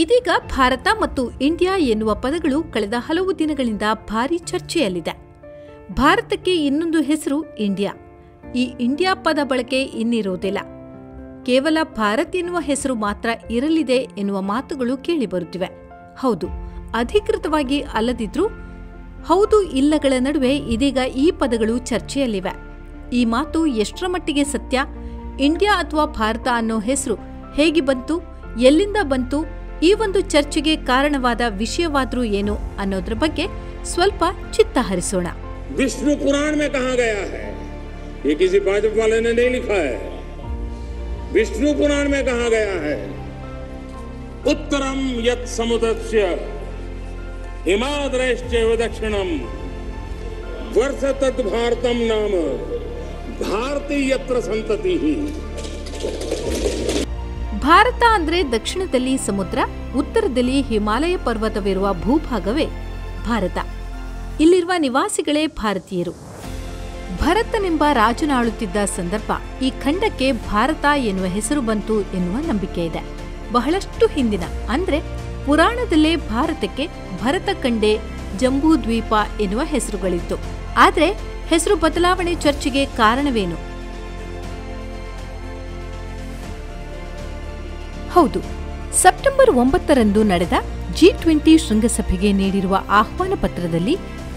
ಇದೀಗ ಭಾರತ ಮತ್ತು ಇಂಡಿಯಾ ಎನ್ನುವ ಪದಗಳು ಕಳೆದ ಹಲವು ದಿನಗಳಿಂದ ಭಾರಿ ಚರ್ಚೆಯಲ್ಲಿದೆ. ಭಾರತಕ್ಕೆ ಇನ್ನೊಂದು ಹೆಸರು ಇಂಡಿಯಾ. ಈ ಇಂಡಿಯಾ ಪದ ಬಳಕೆ ಇನ್ನಿರುವುದಿಲ್ಲ ಕೇವಲ ಭಾರತ್ ಎನ್ನುವ ಹೆಸರು ಮಾತ್ರ ಇರಲಿದೆ ಎನ್ನುವ ಮಾತುಗಳು ಕೇಳಿಬರುತ್ತಿವೆ. ಹೌದು, ಅಧಿಕೃತವಾಗಿ ಅಲ್ಲದಿದ್ರೂ ಹೌದು ಇಲ್ಲಗಳ ನಡುವೆ ಇದೀಗ ಈ ಪದಗಳು ಚರ್ಚೆಯಲ್ಲಿವೆ. ಈ ಮಾತು ಎಷ್ಟರ ಮಟ್ಟಿಗೆ ಸತ್ಯ? ಇಂಡಿಯಾ ಅಥವಾ ಭಾರತ ಅನ್ನೋ ಹೆಸರು ಹೇಗೆ ಬಂತು? ಎಲ್ಲಿಂದ ಬಂತು? ಈ ಒಂದು ಚರ್ಚೆಗೆ ಕಾರಣವಾದ ವಿಷಯವಾದ್ರೂ ಏನು ಅನ್ನೋದ್ರ ಬಗ್ಗೆ ಸ್ವಲ್ಪ ಚಿತ್ತ ಹರಿಸೋಣ विष्णु पुराण में कहा गया है ये किसी भाजपा वाले ने नहीं लिखा है विष्णु पुराण में कहा गया है उत्तरम यत समुद्रस्य हिमाद्रश्चैव दक्षिणम वर्ष तद भारतम नाम भारती यत्र संतति ही ಭಾರತ ಅಂದ್ರೆ ದಕ್ಷಿಣದಲ್ಲಿ ಸಮುದ್ರ, ಉತ್ತರದಲ್ಲಿ ಹಿಮಾಲಯ ಪರ್ವತವಿರುವ ಭೂಭಾಗವೇ ಭಾರತ. ಇಲ್ಲಿರುವ ನಿವಾಸಿಗಳೇ ಭಾರತೀಯರು. ಭರತನೆಂಬ ರಾಜನಾಳುತ್ತಿದ್ದ ಸಂದರ್ಭ ಈ ಖಂಡಕ್ಕೆ ಭಾರತ ಎನ್ನುವ ಹೆಸರು ಬಂತು ಎನ್ನುವ ನಂಬಿಕೆ ಇದೆ. ಬಹಳಷ್ಟು ಹಿಂದಿನ ಅಂದ್ರೆ ಪುರಾಣದಲ್ಲೇ ಭಾರತಕ್ಕೆ ಭರತ ಕಂಡೆ ಜಂಬೂ ದ್ವೀಪ ಎನ್ನುವ ಹೆಸರುಗಳಿತ್ತು. ಆದರೆ ಹೆಸರು ಬದಲಾವಣೆ ಚರ್ಚೆಗೆ ಕಾರಣವೇನು? ಹೌದು, ಸೆಪ್ಟೆಂಬರ್ ಒಂಬತ್ತರಂದು ನಡೆದ ಜಿ ಟ್ವೆಂಟಿ ಶೃಂಗಸಭೆಗೆ ನೀಡಿರುವ ಆಹ್ವಾನ ಪತ್ರದಲ್ಲಿ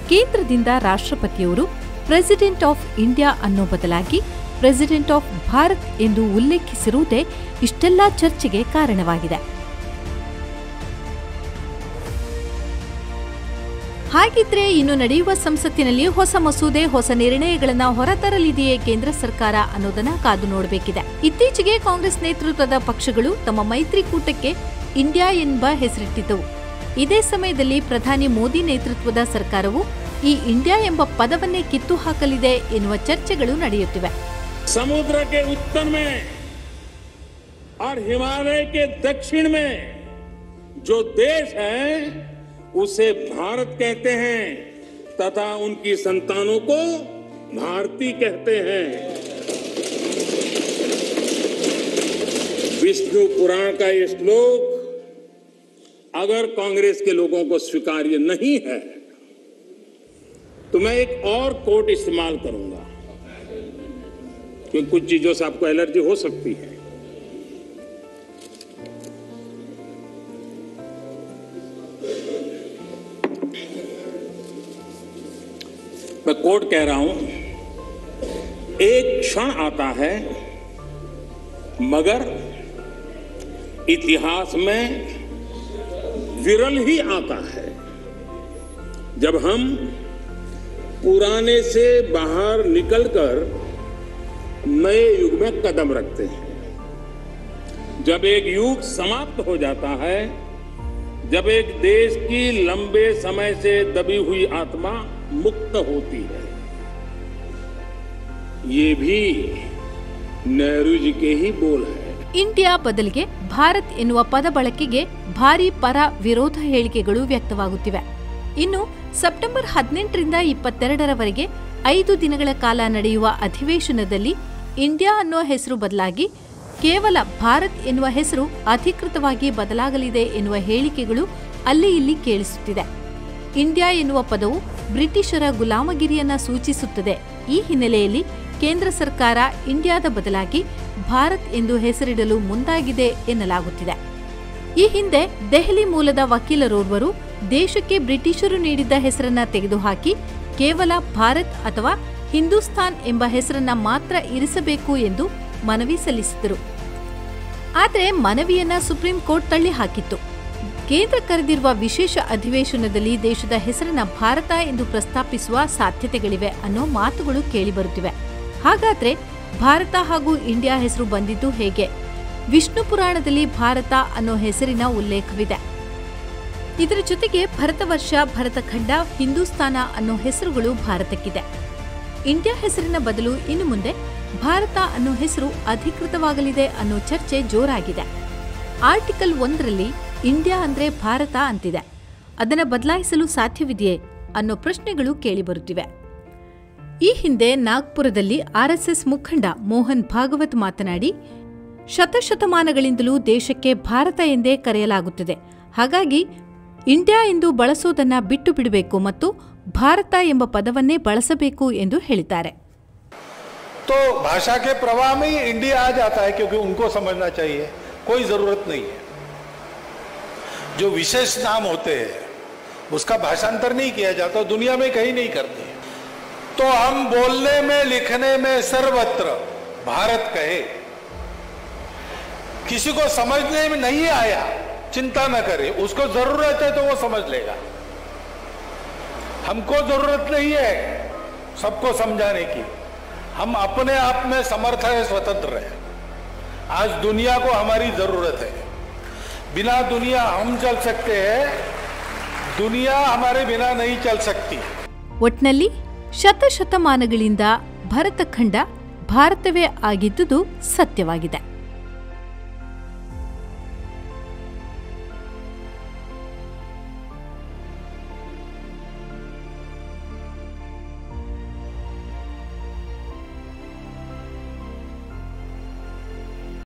ಕೇಂದ್ರದಿಂದ ರಾಷ್ಟ್ರಪತಿಯವರು ಪ್ರೆಸಿಡೆಂಟ್ ಆಫ್ ಇಂಡಿಯಾ ಅನ್ನೋ ಬದಲಾಗಿ ಪ್ರೆಸಿಡೆಂಟ್ ಆಫ್ ಭಾರತ್ ಎಂದು ಉಲ್ಲೇಖಿಸಿರುವುದೇ ಇಷ್ಟೆಲ್ಲಾ ಚರ್ಚೆಗೆ ಕಾರಣವಾಗಿದೆ. ಹಾಗಿದ್ರೆ ಇನ್ನು ನಡೆಯುವ ಸಂಸತ್ತಿನಲ್ಲಿ ಹೊಸ ಮಸೂದೆ, ಹೊಸ ನಿರ್ಣಯಗಳನ್ನ ಹೊರತರಲಿದೆಯೇ ಕೇಂದ್ರ ಸರ್ಕಾರ ಅನ್ನೋದನ್ನ ಕಾದು ನೋಡಬೇಕಿದೆ. ಇತ್ತೀಚೆಗೆ ಕಾಂಗ್ರೆಸ್ ನೇತೃತ್ವದ ಪಕ್ಷಗಳು ತಮ್ಮ ಮೈತ್ರಿಕೂಟಕ್ಕೆ ಇಂಡಿಯಾ ಎಂಬ ಹೆಸರಿಟ್ಟಿದ್ದವು. ಇದೇ ಸಮಯದಲ್ಲಿ ಪ್ರಧಾನಿ ಮೋದಿ ನೇತೃತ್ವದ ಸರ್ಕಾರವು ಈ ಇಂಡಿಯಾ ಎಂಬ ಪದವನ್ನೇ ಕಿತ್ತು ಹಾಕಲಿದೆ ಎನ್ನುವ ಚರ್ಚೆಗಳು ನಡೆಯುತ್ತಿವೆ. ಸಮುದ್ರಕ್ಕೆ ಉತ್ತರ ಹಿಮಾಲಯಕ್ಕೆ ದಕ್ಷಿಣ ಮೇ ದೇಶ उसे भारत कहते हैं तथा उनकी संतानों को भारती कहते हैं। विष्णु पुराण का ये श्लोक, अगर कांग्रेस के लोगों को स्वीकार्य नहीं है तो मैं एक और कोट इस्तेमाल करूँगा क्योंकि कुछ चीज़ों से आपको एलर्जी हो सकती है। कोट कह रहा हूँ, एक क्षण आता है, मगर इतिहास में विरल ही आता है। जब हम पुराने से बाहर निकलकर नए युग में कदम रखते हैं, जब एक युग समाप्त हो जाता है जब एक देश की लंबे समय से दबी हुई आत्मा मुक्त होती है ये भी नेहरू जी के ही बोल है ಇಂಡಿಯಾ ಬದಲಿಗೆ ಭಾರತ್ ಎನ್ನುವ ಪದ ಬಳಕೆಗೆ ಭಾರಿ ಪರ ವಿರೋಧ ಹೇಳಿಕೆಗಳು ವ್ಯಕ್ತವಾಗುತ್ತಿವೆ ಇನ್ನು ಸೆಪ್ಟೆಂಬರ್ ಹದಿನೆಂಟರಿಂದ ಇಪ್ಪತ್ತೆರಡರವರೆಗೆ ಐದು ದಿನಗಳ ಕಾಲ ನಡೆಯುವ ಅಧಿವೇಶನದಲ್ಲಿ ಇಂಡಿಯಾ ಅನ್ನೋ ಹೆಸರು ಬದಲಾಗಿ ಕೇವಲ ಭಾರತ್ ಎನ್ನುವ ಹೆಸರು ಅಧಿಕೃತವಾಗಿ ಬದಲಾಗಲಿದೆ ಎನ್ನುವ ಹೇಳಿಕೆಗಳು ಅಲ್ಲಿ ಇಲ್ಲಿ ಕೇಳಿಸುತ್ತಿದೆ. ಇಂಡಿಯಾ ಎನ್ನುವ ಪದವು ಬ್ರಿಟಿಷರ ಗುಲಾಮಗಿರಿಯನ್ನ ಸೂಚಿಸುತ್ತದೆ. ಈ ಹಿನ್ನೆಲೆಯಲ್ಲಿ ಕೇಂದ್ರ ಸರ್ಕಾರ ಇಂಡಿಯಾದ ಬದಲಾಗಿ ಭಾರತ್ ಎಂದು ಹೆಸರಿಡಲು ಮುಂದಾಗಿದೆ ಎನ್ನಲಾಗುತ್ತಿದೆ. ಈ ಹಿಂದೆ ದೆಹಲಿ ಮೂಲದ ವಕೀಲರೋರ್ವರು ದೇಶಕ್ಕೆ ಬ್ರಿಟಿಷರು ನೀಡಿದ್ದ ಹೆಸರನ್ನ ತೆಗೆದುಹಾಕಿ ಕೇವಲ ಭಾರತ್ ಅಥವಾ ಹಿಂದೂಸ್ತಾನ್ ಎಂಬ ಹೆಸರನ್ನ ಮಾತ್ರ ಇರಿಸಬೇಕು ಎಂದು ಮನವಿ ಸಲ್ಲಿಸಿದರು. ಆದರೆ ಮನವಿಯನ್ನ ಸುಪ್ರೀಂ ಕೋರ್ಟ್ ತಳ್ಳಿ ಹಾಕಿತ್ತು. ಕೇಂದ್ರ ಕರೆದಿರುವ ವಿಶೇಷ ಅಧಿವೇಶನದಲ್ಲಿ ದೇಶದ ಹೆಸರಿನ ಭಾರತ ಎಂದು ಪ್ರಸ್ತಾಪಿಸುವ ಸಾಧ್ಯತೆಗಳಿವೆ ಅನ್ನೋ ಮಾತುಗಳು ಕೇಳಿಬರುತ್ತಿವೆ. ಹಾಗಾದ್ರೆ ಭಾರತ ಹಾಗೂ ಇಂಡಿಯಾ ಹೆಸರು ಬಂದಿದ್ದು ಹೇಗೆ? ವಿಷ್ಣು ಪುರಾಣದಲ್ಲಿ ಭಾರತ ಅನ್ನೋ ಹೆಸರಿನ ಉಲ್ಲೇಖವಿದೆ. ಇದರ ಜೊತೆಗೆ ಭರತವರ್ಷ, ಭರತಖಂಡ, ಹಿಂದೂಸ್ತಾನ ಅನ್ನೋ ಹೆಸರುಗಳು ಭಾರತಕ್ಕಿದೆ. ಇಂಡಿಯಾ ಹೆಸರಿನ ಬದಲು ಇನ್ನು ಮುಂದೆ ಭಾರತ ಅನ್ನೋ ಹೆಸರು ಅಧಿಕೃತವಾಗಲಿದೆ ಅನ್ನೋ ಚರ್ಚೆ ಜೋರಾಗಿದೆ. ಆರ್ಟಿಕಲ್ ಒಂದರಲ್ಲಿ ಇಂಡಿಯಾ ಅಂದ್ರೆ ಭಾರತ ಅಂತಿದೆ. ಅದನ್ನು ಬದಲಾಯಿಸಲು ಸಾಧ್ಯವಿದೆಯೇ ಅನ್ನೋ ಪ್ರಶ್ನೆಗಳು ಕೇಳಿಬರುತ್ತಿವೆ. ಈ ಹಿಂದೆ ನಾಗ್ಪುರದಲ್ಲಿ ಆರ್ಎಸ್ಎಸ್ ಮುಖಂಡ ಮೋಹನ್ ಭಾಗವತ್ ಮಾತನಾಡಿ, ಶತಶತಮಾನಗಳಿಂದಲೂ ದೇಶಕ್ಕೆ ಭಾರತ ಎಂದೇ ಕರೆಯಲಾಗುತ್ತಿದೆ. ಹಾಗಾಗಿ ಇಂಡಿಯಾ ಎಂದು ಬಳಸೋದನ್ನ ಬಿಟ್ಟು ಬಿಡಬೇಕು ಮತ್ತು ಭಾರತ ಎಂಬ ಪದವನ್ನೇ ಬಳಸಬೇಕು ಎಂದು ಹೇಳಿದ್ದಾರೆ तो भाषा के प्रवाह में ही इंडिया आ जाता है क्योंकि उनको समझना चाहिए कोई जरूरत नहीं है जो विशेष नाम होते हैं उसका भाषांतर नहीं किया जाता दुनिया में कहीं नहीं करते तो हम बोलने में लिखने में सर्वत्र भारत कहे किसी को समझने में नहीं आया चिंता न करे उसको जरूरत है तो वो समझ लेगा हमको जरूरत नहीं है सबको समझाने की हम अपने आप में समर्थ है स्वतंत्र है आज दुनिया को हमारी जरूरत है बिना दुनिया हम चल सकते हैं दुनिया हमारे बिना नहीं चल सकती ಒಟ್ನಲ್ಲಿ ಶತಶತಮಾನಗಳಿಂದ ಭರತಖಂಡ ಭಾರತವೇ ಆಗಿದ್ದುದು ಸತ್ಯವಾಗಿದೆ